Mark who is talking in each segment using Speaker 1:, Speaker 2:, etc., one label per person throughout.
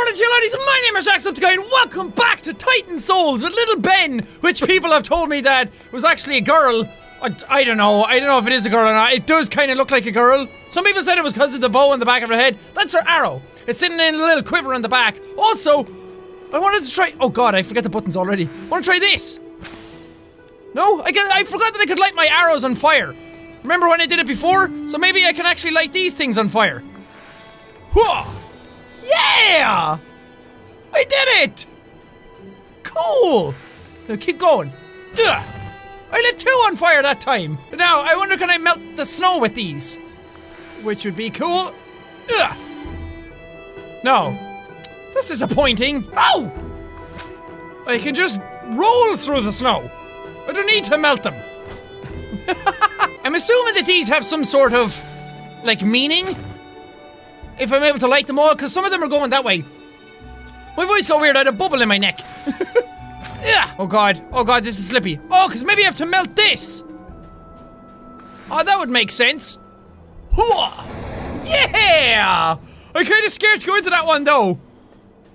Speaker 1: morning to you ladies, my name is Jacksepticeye and welcome back to Titan Souls with Little Ben, which people have told me that was actually a girl. I, I don't know, I don't know if it is a girl or not, it does kind of look like a girl. Some people said it was because of the bow in the back of her head, that's her arrow. It's sitting in a little quiver in the back. Also, I wanted to try- oh god, I forget the buttons already. I want to try this. No, I, can, I forgot that I could light my arrows on fire. Remember when I did it before? So maybe I can actually light these things on fire. Whoa! Yeah! We did it! Cool! Now keep going. Ugh. I lit two on fire that time. Now, I wonder can I melt the snow with these? Which would be cool. Ugh. No. That's disappointing. Oh! I can just roll through the snow. I don't need to melt them. I'm assuming that these have some sort of, like, meaning if I'm able to light them all, because some of them are going that way. My voice got weird, I had a bubble in my neck. yeah. Oh god, oh god, this is slippy. Oh, because maybe I have to melt this. Oh, that would make sense. Hooah! Yeah! I'm kind of scared to go into that one though.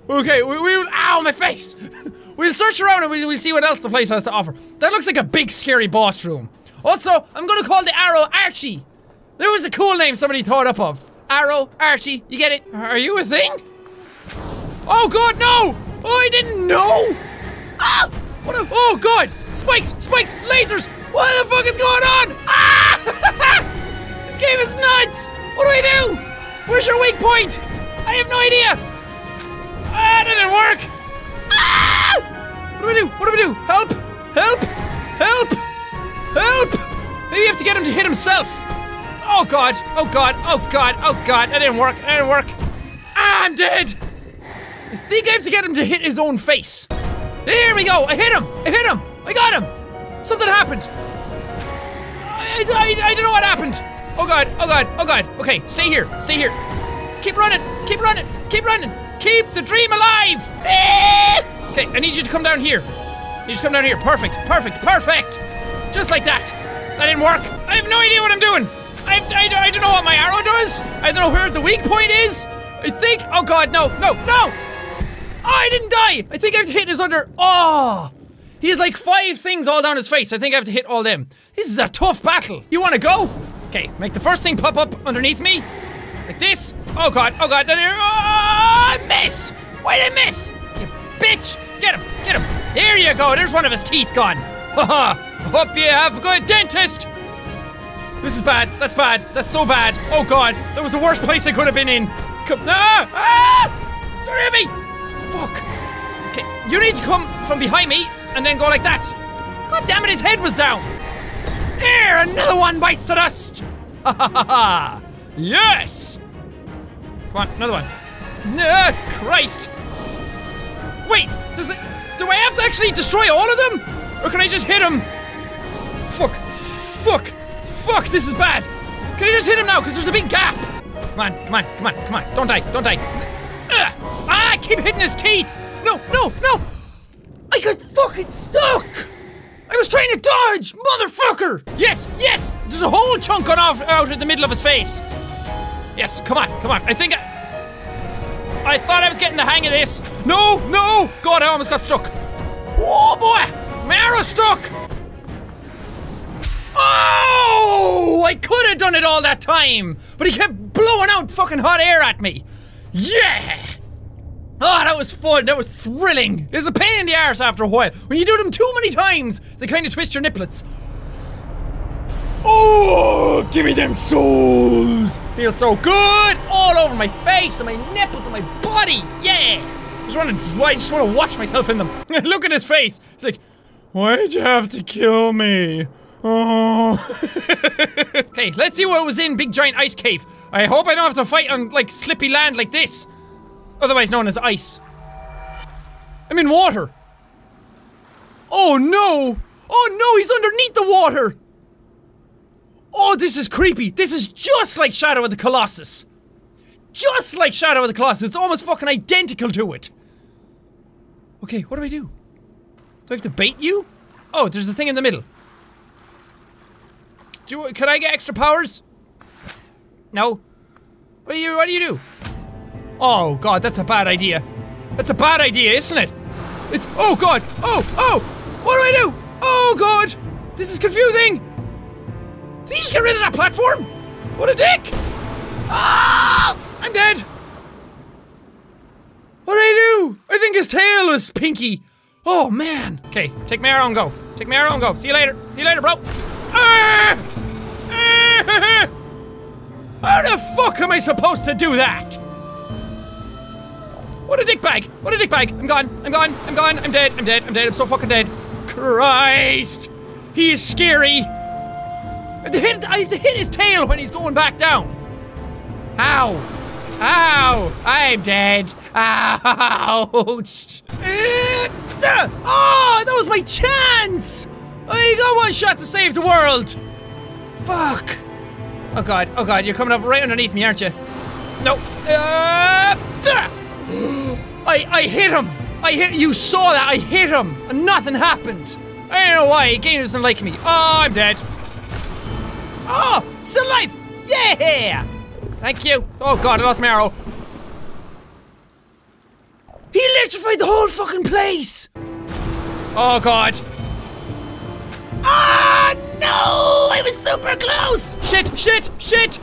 Speaker 1: Okay, we, we will- ow, my face! we'll search around and we'll, we'll see what else the place has to offer. That looks like a big scary boss room. Also, I'm gonna call the arrow Archie. There was a cool name somebody thought up of. Arrow, Archie, you get it? Are you a thing? Oh god, no! Oh, I didn't know! Ah! What a- oh god! Spikes, spikes, lasers! What the fuck is going on? Ah! this game is nuts! What do I do? Where's your weak point? I have no idea! Ah, that didn't work! Ah! What do I do? What do I do? Help! Help! Help! Help! Maybe you have to get him to hit himself. Oh god! Oh god! Oh god! Oh god! That didn't work! That didn't work! Ah, I'm dead! I think I have to get him to hit his own face. There we go! I hit him! I hit him! I got him! Something happened! I, I, I don't know what happened! Oh god! Oh god! Oh god! Okay, stay here! Stay here! Keep running! Keep running! Keep running! Keep the dream alive! Eh! Okay, I need you to come down here. You just come down here. Perfect! Perfect! Perfect! Just like that! That didn't work! I have no idea what I'm doing! I, I, I don't know what my arrow does! I don't know where the weak point is! I think- oh god, no, no, no! Oh, I didn't die! I think I have to hit his under- oh! He has like five things all down his face. I think I have to hit all them. This is a tough battle. You wanna go? Okay, make the first thing pop up underneath me. Like this. Oh god, oh god. Oh, I missed! Why did I miss? You bitch! Get him, get him! There you go, there's one of his teeth gone. Haha, hope you have a good dentist! This is bad, that's bad, that's so bad. Oh god, that was the worst place I could have been in. Come, ah! Ah! Don't hit me! Fuck. Okay, you need to come from behind me and then go like that. God damn it, his head was down. There, another one bites the dust. Ha ha ha ha. Yes. Come on, another one. Ah, Christ. Wait, does it? Do I have to actually destroy all of them, or can I just hit them? Fuck. Fuck. Fuck. This is bad. Can I just hit him now? Because there's a big gap. Come on, come on, come on, come on. Don't die, don't die. Ugh. Ah, I keep hitting his teeth. No, no, no. I got fucking stuck. I was trying to dodge, motherfucker. Yes, yes. There's a whole chunk gone off out in the middle of his face. Yes, come on, come on. I think I. I thought I was getting the hang of this. No, no. God, I almost got stuck. Oh boy, my arrow's stuck. Oh! I could have done it all that time, but he kept blowing out fucking hot air at me. Yeah! Oh, that was fun. That was thrilling. It's a pain in the arse after a while. When you do them too many times, they kind of twist your nipplets. Oh, give me them souls. Feels so good all over my face and my nipples and my body. Yeah. I Just want to. I just want to watch myself in them. Look at his face. It's like, why'd you have to kill me? Oh. okay, let's see what was in Big Giant Ice Cave. I hope I don't have to fight on like slippy land like this, otherwise known as ice. I'm in water. Oh no! Oh no, he's underneath the water! Oh, this is creepy. This is just like Shadow of the Colossus. Just like Shadow of the Colossus. It's almost fucking identical to it. Okay, what do I do? Do I have to bait you? Oh, there's a thing in the middle. Do can I get extra powers? No. What do you what do you do? Oh god, that's a bad idea. That's a bad idea, isn't it? It's. Oh god! Oh! Oh! What do I do? Oh god! This is confusing! Did he just get rid of that platform? What a dick! Ah! I'm dead! What do I do? I think his tail was pinky. Oh man. Okay, take my arrow and go. Take my arrow and go. See you later. See you later, bro. How the fuck am I supposed to do that? What a dickbag! What a dickbag! I'm gone! I'm gone! I'm gone! I'm dead! I'm dead! I'm dead! I'm so fucking dead! Christ! He is scary! I hit, I hit his tail when he's going back down! Ow! Ow! I'm dead! Ouch! Oh, that was my chance! I got one shot to save the world! Fuck! Oh god, oh god, you're coming up right underneath me, aren't you? No. Uh, I I hit him! I hit you saw that, I hit him! And nothing happened! I don't know why, game doesn't like me. Oh, I'm dead. Oh! Still alive! Yeah! Thank you. Oh god, I lost my arrow. He electrified the whole fucking place! Oh god. Ah no! I was super close! Shit, shit, shit!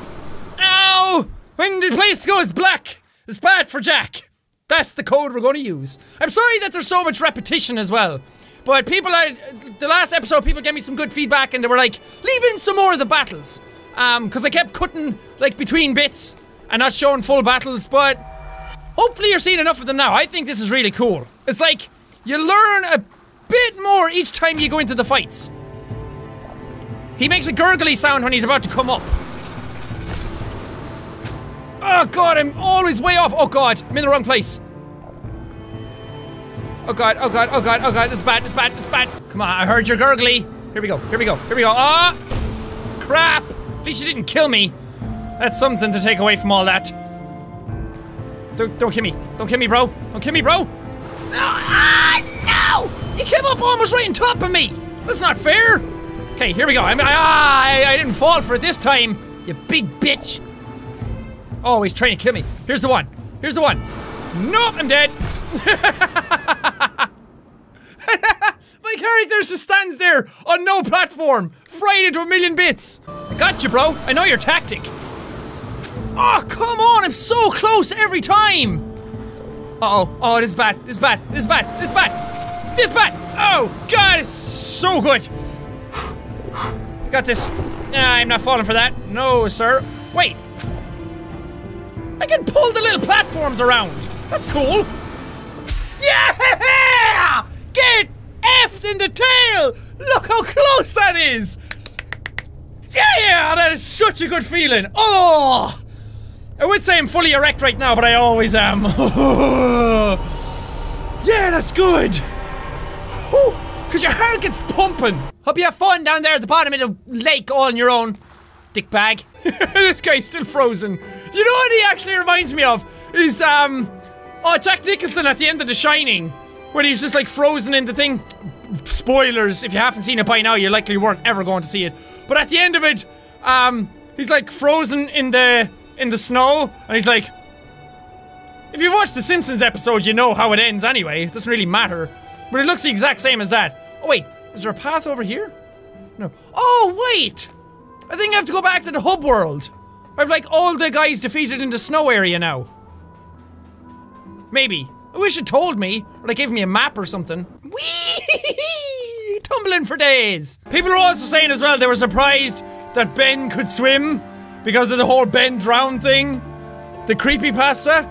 Speaker 1: Ow! When the place goes black, it's bad for Jack. That's the code we're going to use. I'm sorry that there's so much repetition as well. But people are. The last episode, people gave me some good feedback and they were like, leave in some more of the battles. Um, because I kept cutting, like, between bits and not showing full battles, but hopefully you're seeing enough of them now. I think this is really cool. It's like, you learn a bit more each time you go into the fights. He makes a gurgly sound when he's about to come up. Oh god, I'm always way off. Oh god, I'm in the wrong place. Oh god, oh god, oh god, oh god, this is bad, this is bad, this is bad. Come on, I heard your gurgly. Here we go, here we go, here we go. Ah! Oh, crap! At least you didn't kill me. That's something to take away from all that. Don't, don't kill me. Don't kill me, bro. Don't kill me, bro. No, ah, no! You came up almost right on top of me. That's not fair. Okay, here we go. I, ah, I, I didn't fall for it this time. You big bitch. Oh, he's trying to kill me. Here's the one. Here's the one. Nope, I'm dead. My character just stands there on no platform, fried into a million bits. I got you, bro. I know your tactic. Oh, come on. I'm so close every time. Uh oh. Oh, this is bad. This is bad. This is bad. This is bad. This is bad. Oh, God, it's so good. Got this. I'm not falling for that. No, sir. Wait. I can pull the little platforms around. That's cool. Yeah! Get effed in the tail! Look how close that is! Yeah! That is such a good feeling. Oh! I would say I'm fully erect right now, but I always am. yeah, that's good. Because your heart gets pumping. Hope you have fun down there at the bottom of the lake all on your own. Dick bag. this guy's still frozen. You know what he actually reminds me of? Is, um... Oh, Jack Nicholson at the end of The Shining. When he's just like frozen in the thing. Spoilers, if you haven't seen it by now, you likely weren't ever going to see it. But at the end of it, um, he's like frozen in the in the snow, and he's like, if you've watched the Simpsons episode, you know how it ends anyway. It doesn't really matter. But it looks the exact same as that. Oh wait, is there a path over here? No. Oh wait! I think I have to go back to the hub world. I've like all the guys defeated in the snow area now. Maybe. I wish it told me, or they gave me a map or something. Whee! Tumbling for days. People are also saying as well they were surprised that Ben could swim because of the whole Ben drown thing. The creepy pasta.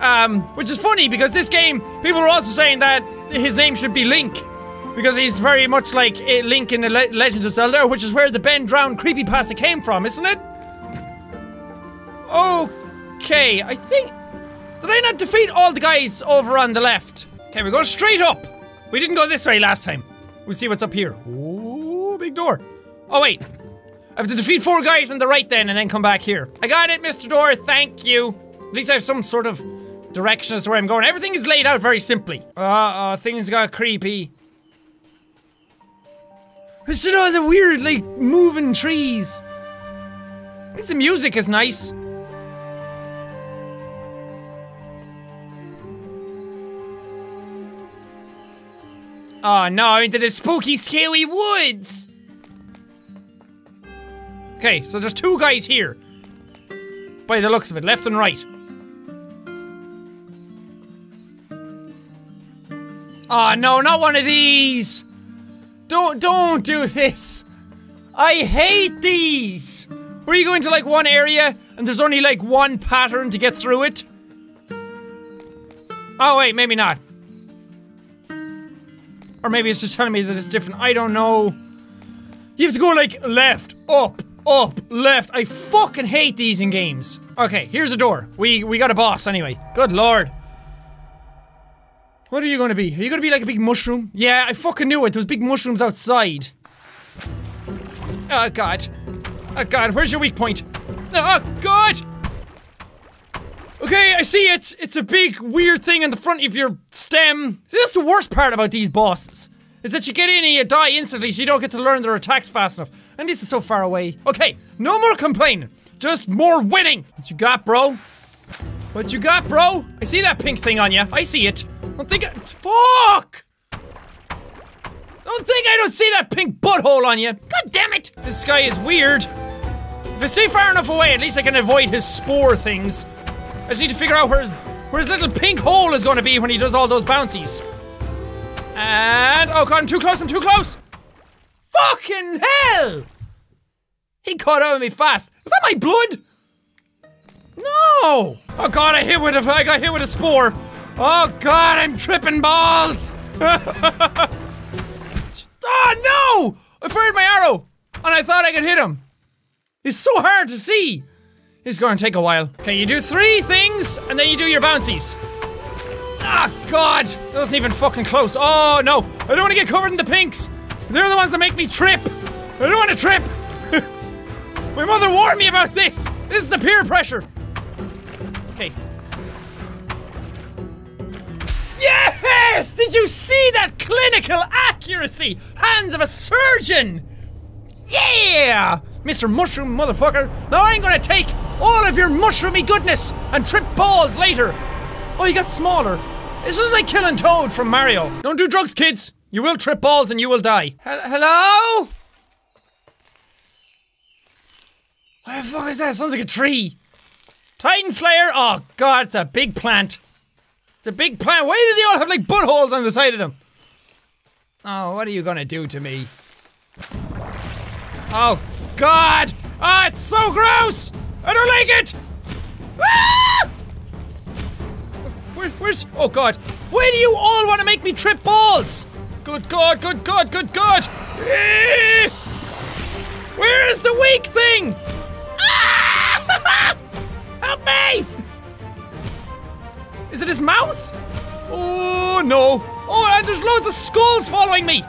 Speaker 1: Um, which is funny because this game, people are also saying that his name should be Link. Because he's very much like Link in the Le of Zelda, which is where the Ben Drown creepypasta came from, isn't it? Okay, I think did I not defeat all the guys over on the left? Okay, we go straight up. We didn't go this way last time. We'll see what's up here. Ooh, big door. Oh, wait. I have to defeat four guys on the right then and then come back here. I got it, Mr. Door. Thank you. At least I have some sort of direction as to where I'm going. Everything is laid out very simply. Uh-oh, things got creepy. Listen to all the weird, like, moving trees. At the music is nice. Ah, oh no, into the spooky, scary woods! Okay, so there's two guys here. By the looks of it, left and right. Oh no, not one of these! Don't, don't do this! I hate these! Where you go into like one area and there's only like one pattern to get through it? Oh wait, maybe not. Or maybe it's just telling me that it's different. I don't know. You have to go like left, up, up, left. I fucking hate these in games. Okay, here's a door. We we got a boss anyway. Good lord. What are you gonna be? Are you gonna be like a big mushroom? Yeah, I fucking knew it. There was big mushrooms outside. Oh god. Oh god, where's your weak point? Oh god! Okay, I see it. It's a big weird thing in the front of your stem. See, that's the worst part about these bosses. Is that you get in and you die instantly so you don't get to learn their attacks fast enough. And this is so far away. Okay, no more complaining. Just more winning. What you got, bro? What you got, bro? I see that pink thing on you. I see it. Don't think I- Fuck! Don't think I don't see that pink butthole on you. God damn it! This guy is weird. If I stay far enough away, at least I can avoid his spore things. I just need to figure out where his, where his little pink hole is going to be when he does all those bouncies. And oh god, I'm too close. I'm too close. Fucking hell! He caught up with me fast. Is that my blood? No! Oh god, I hit with a I got hit with a spore. Oh god, I'm tripping balls. oh no! I fired my arrow, and I thought I could hit him. It's so hard to see. It's to take a while. Okay, you do three things, and then you do your bouncies. Ah, God! That wasn't even fucking close. Oh, no. I don't want to get covered in the pinks. They're the ones that make me trip. I don't want to trip. My mother warned me about this. This is the peer pressure. Okay. Yes! Did you see that clinical accuracy? Hands of a surgeon! Yeah! Mr. Mushroom motherfucker. Now I'm gonna take all of your mushroomy goodness and trip balls later. Oh, you got smaller. This is like killing Toad from Mario. Don't do drugs, kids. You will trip balls and you will die. Hel hello? What the fuck is that? Sounds like a tree. Titan Slayer? Oh god, it's a big plant. It's a big plant. Why do they all have like buttholes on the side of them? Oh, what are you gonna do to me? Oh god! Ah, oh, it's so gross! I don't like it! Ah! Where, where's. Oh god. Why do you all want to make me trip balls? Good god, good god, good god! Eh! Where is the weak thing? Ah! Help me! Is it his mouth? Oh no. Oh, and there's loads of skulls following me!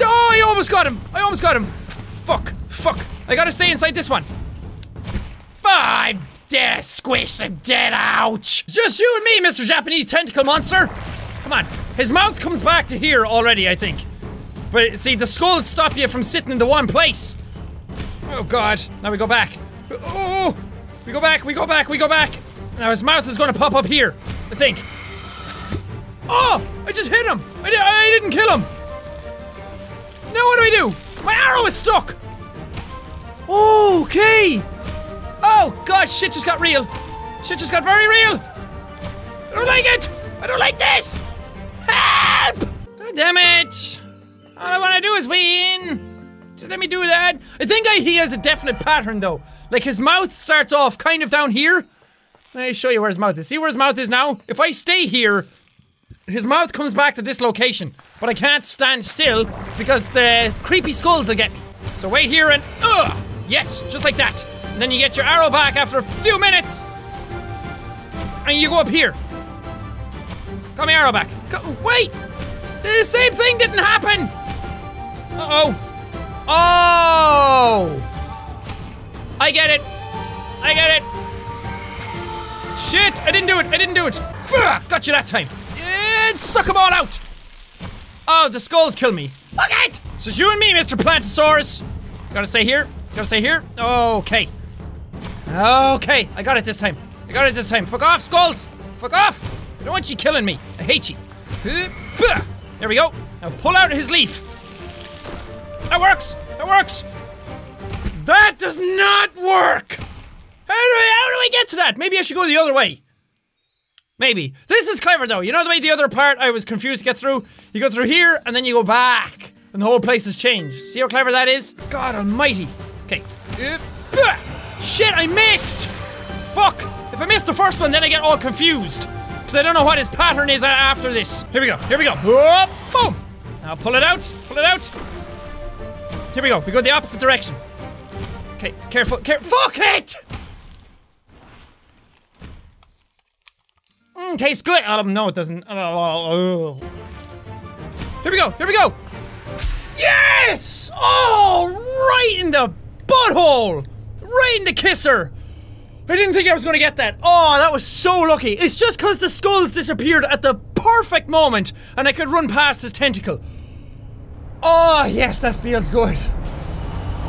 Speaker 1: Oh, I almost got him! I almost got him! Fuck, fuck. I gotta stay inside this one. I'm dead, squished, I'm dead, ouch! It's just you and me, Mr. Japanese Tentacle Monster! Come on. His mouth comes back to here already, I think. But see, the skulls stop you from sitting in the one place. Oh god. Now we go back. Oh! We go back, we go back, we go back! Now his mouth is gonna pop up here, I think. Oh! I just hit him! I, di I didn't kill him! Now what do I do? My arrow is stuck! Okay! Oh god, shit just got real! Shit just got very real! I don't like it! I don't like this! Help! God damn it! All I wanna do is win! Just let me do that. I think I, he has a definite pattern though. Like his mouth starts off kind of down here. Let me show you where his mouth is. See where his mouth is now? If I stay here, his mouth comes back to this location, but I can't stand still because the creepy skulls will get me. So wait here and ugh, yes, just like that. And then you get your arrow back after a few minutes, and you go up here. Got my arrow back. Go, wait, the same thing didn't happen. Uh oh. I get it. I get it. Shit! I didn't do it. I didn't do it. Got you that time and suck them all out! Oh, the skulls kill me. Fuck it! So it's you and me, Mr. Plantosaurus. Gotta stay here. Gotta stay here. Okay. Okay, I got it this time. I got it this time. Fuck off, skulls! Fuck off! I don't want you killing me. I hate you. There we go. Now pull out his leaf. That works. That works. That does not work. How do, I, how do I get to that? Maybe I should go the other way. Maybe. This is clever though. You know the way the other part I was confused to get through? You go through here and then you go back. And the whole place has changed. See how clever that is? God almighty. Okay. Shit, I missed! Fuck! If I miss the first one, then I get all confused. Because I don't know what his pattern is after this. Here we go, here we go. Boom! Now pull it out, pull it out. Here we go, we go the opposite direction. Okay, careful, careful. Fuck it! Mmm, tastes good. Um, no, it doesn't. Oh, Here we go, here we go! Yes! Oh, right in the butthole! Right in the kisser! I didn't think I was gonna get that. Oh, that was so lucky. It's just because the skulls disappeared at the perfect moment and I could run past his tentacle. Oh, yes, that feels good.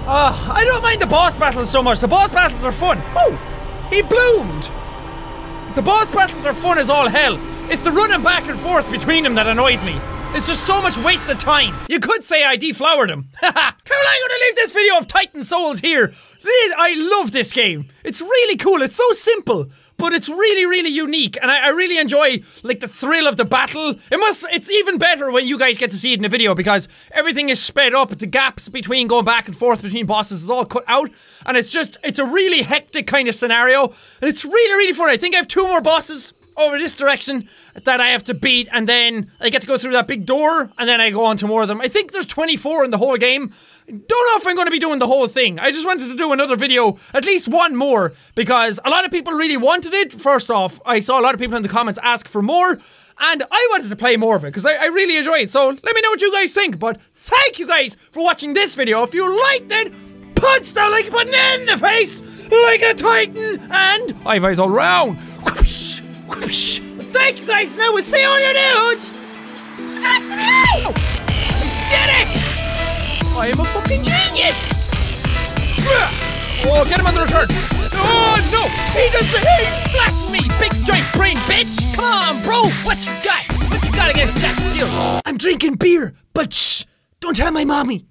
Speaker 1: Oh, I don't mind the boss battles so much. The boss battles are fun. Oh, he bloomed. The boss battles are fun as all hell. It's the running back and forth between them that annoys me. It's just so much wasted time. You could say I deflowered him. Haha. cool, I'm gonna leave this video of Titan Souls here. This, I love this game. It's really cool. It's so simple, but it's really, really unique, and I, I, really enjoy like the thrill of the battle. It must. It's even better when you guys get to see it in a video because everything is sped up. The gaps between going back and forth between bosses is all cut out, and it's just it's a really hectic kind of scenario, and it's really, really fun. I think I have two more bosses over this direction that I have to beat, and then I get to go through that big door, and then I go on to more of them. I think there's 24 in the whole game. Don't know if I'm going to be doing the whole thing. I just wanted to do another video, at least one more, because a lot of people really wanted it. First off, I saw a lot of people in the comments ask for more, and I wanted to play more of it, because I, I really enjoy it. So let me know what you guys think, but thank you guys for watching this video. If you liked it, punch the like button in the face like a titan, and high fives all round. Whoosh. Whoosh. Thank you guys. Now we'll see all your nudes. That's me. Did it! I am a fucking genius. Oh, get him on the return. Oh no! He does the he blacked me, big giant brain bitch. Come on, bro. What you got? What you got against Jack Skills? I'm drinking beer, but shh! Don't tell my mommy.